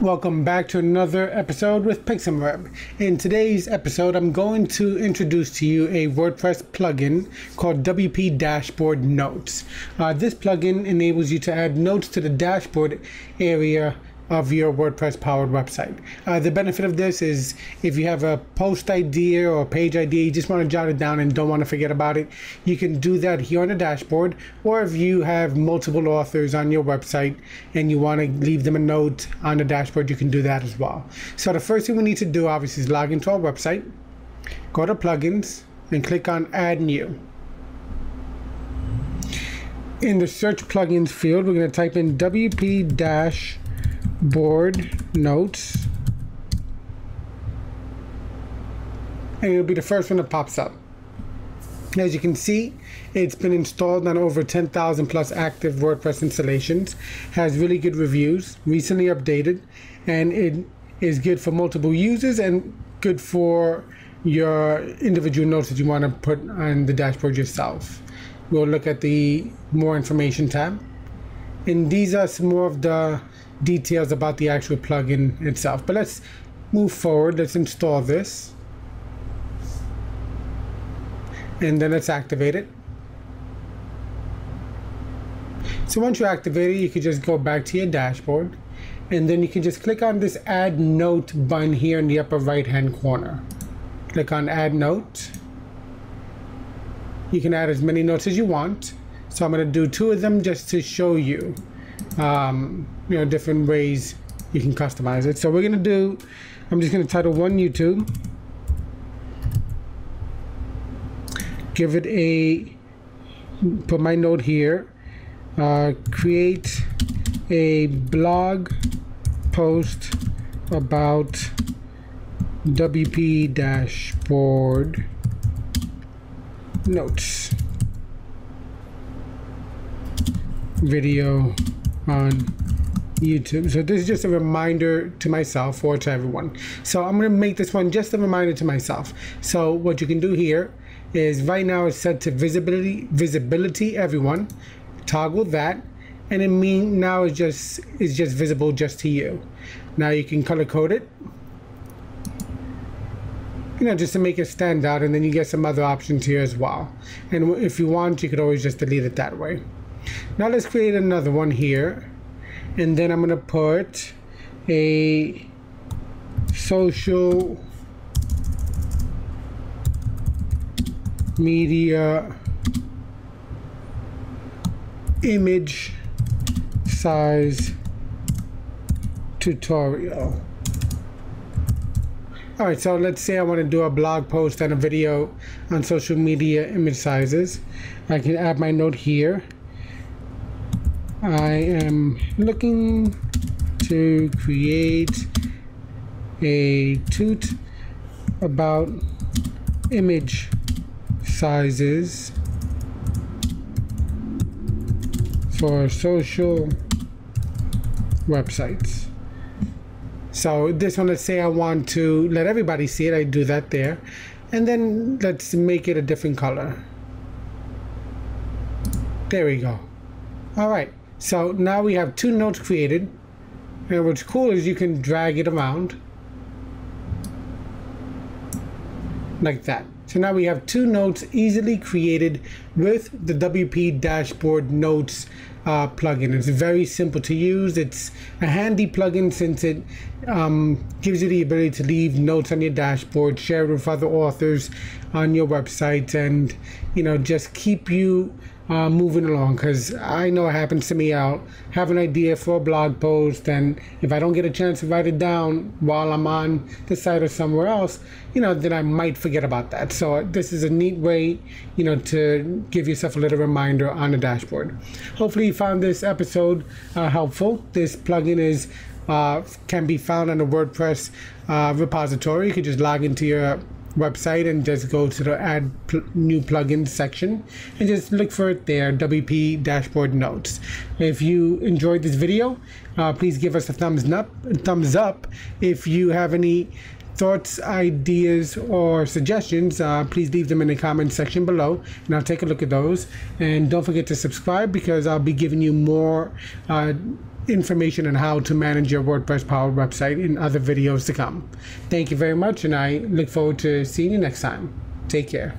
Welcome back to another episode with PixemWeb. In today's episode, I'm going to introduce to you a WordPress plugin called WP Dashboard Notes. Uh, this plugin enables you to add notes to the dashboard area of your WordPress powered website. Uh, the benefit of this is if you have a post idea or a page idea, you just want to jot it down and don't want to forget about it, you can do that here on the dashboard. Or if you have multiple authors on your website and you want to leave them a note on the dashboard, you can do that as well. So the first thing we need to do obviously is log into our website, go to plugins and click on add new. In the search plugins field, we're going to type in WP dash board notes. And it'll be the first one that pops up. As you can see it's been installed on over 10,000 plus active WordPress installations has really good reviews recently updated and it is good for multiple users and good for your individual notes that you want to put on the dashboard yourself. We'll look at the more information tab. And these are some more of the details about the actual plugin itself. But let's move forward. Let's install this. And then let's activate it. So once you activate it, you can just go back to your dashboard. And then you can just click on this add note button here in the upper right hand corner. Click on add note. You can add as many notes as you want. So I'm going to do two of them just to show you um, you know, different ways you can customize it. So we're gonna do, I'm just gonna title one YouTube. Give it a, put my note here. Uh, create a blog post about WP dashboard notes video on YouTube. So this is just a reminder to myself or to everyone. So I'm going to make this one just a reminder to myself. So what you can do here is right now it's set to visibility, visibility everyone. Toggle that. And it mean now it's just it's just visible just to you. Now you can color code it. You know, just to make it stand out, and then you get some other options here as well. And if you want, you could always just delete it that way. Now let's create another one here. And then I'm going to put a social media image size tutorial. All right, so let's say I want to do a blog post and a video on social media image sizes. I can add my note here. I am looking to create a toot about image sizes for social websites. So this one, let's say I want to let everybody see it, I do that there. And then let's make it a different color. There we go. All right. So now we have two notes created. And what's cool is you can drag it around. Like that. So now we have two notes easily created with the WP Dashboard Notes uh, plugin. It's very simple to use. It's a handy plugin since it um, gives you the ability to leave notes on your dashboard, share it with other authors on your website, and you know just keep you uh, moving along because I know it happens to me. I'll have an idea for a blog post, and if I don't get a chance to write it down while I'm on the site or somewhere else, you know, then I might forget about that. So this is a neat way, you know, to give yourself a little reminder on the dashboard. Hopefully, you found this episode uh, helpful. This plugin is uh, can be found on the WordPress uh, repository. You could just log into your website and just go to the add pl new plugins section and just look for it there WP dashboard notes. If you enjoyed this video uh, please give us a thumbs up thumbs up. If you have any thoughts ideas or suggestions uh, please leave them in the comment section below and I'll take a look at those. And don't forget to subscribe because I'll be giving you more uh, information on how to manage your WordPress powered website in other videos to come. Thank you very much, and I look forward to seeing you next time. Take care.